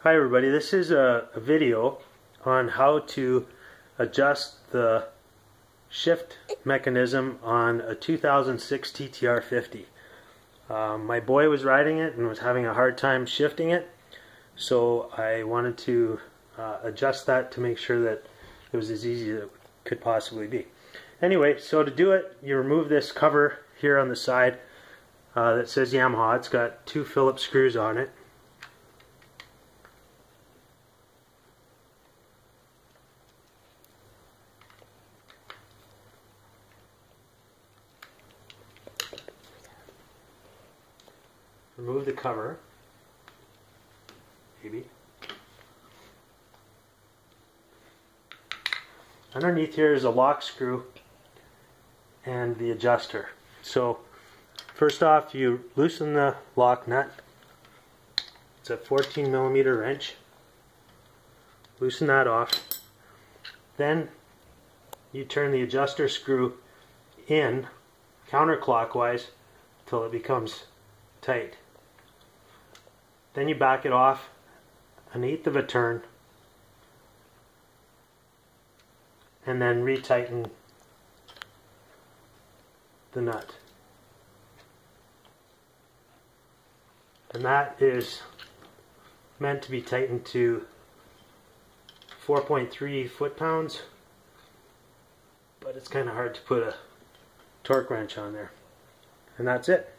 Hi everybody, this is a, a, video on how to adjust the shift mechanism on a 2006 TTR 50. Um, my boy was riding it and was having a hard time shifting it so I wanted to uh, adjust that to make sure that it was as easy as it could possibly be. Anyway, so to do it you remove this cover here on the side uh, that says Yamaha. It's got two Phillips screws on it remove the cover, maybe. Underneath here is a lock screw and the adjuster. So first off you loosen the lock nut. It's a 14 millimeter wrench. Loosen that off. Then you turn the adjuster screw in counterclockwise till it becomes tight. Then you back it off an eighth of a turn and then retighten the nut. And that is meant to be tightened to 4.3 foot-pounds but it's kind of hard to put a torque wrench on there. And that's it.